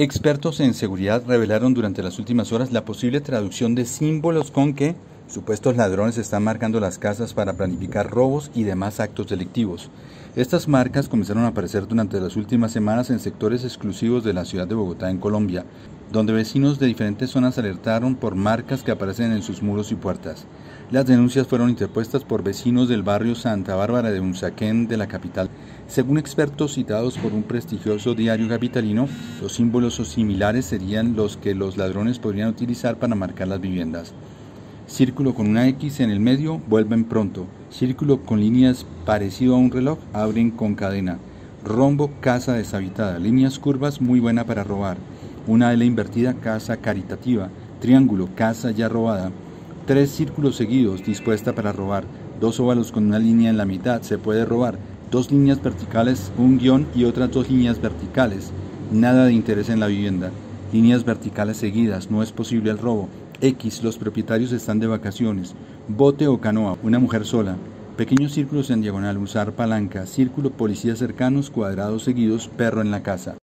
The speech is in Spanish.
Expertos en seguridad revelaron durante las últimas horas la posible traducción de símbolos con que supuestos ladrones están marcando las casas para planificar robos y demás actos delictivos. Estas marcas comenzaron a aparecer durante las últimas semanas en sectores exclusivos de la ciudad de Bogotá, en Colombia, donde vecinos de diferentes zonas alertaron por marcas que aparecen en sus muros y puertas. Las denuncias fueron interpuestas por vecinos del barrio Santa Bárbara de Unzaquén de la capital. Según expertos citados por un prestigioso diario capitalino, los símbolos o similares serían los que los ladrones podrían utilizar para marcar las viviendas. Círculo con una X en el medio, vuelven pronto. Círculo con líneas parecido a un reloj, abren con cadena. Rombo, casa deshabitada. Líneas curvas, muy buena para robar. Una L invertida, casa caritativa. Triángulo, casa ya robada. Tres círculos seguidos, dispuesta para robar. Dos óvalos con una línea en la mitad, se puede robar. Dos líneas verticales, un guion y otras dos líneas verticales. Nada de interés en la vivienda. Líneas verticales seguidas, no es posible el robo. X, los propietarios están de vacaciones. Bote o canoa, una mujer sola. Pequeños círculos en diagonal, usar palanca. Círculo, policías cercanos, cuadrados seguidos, perro en la casa.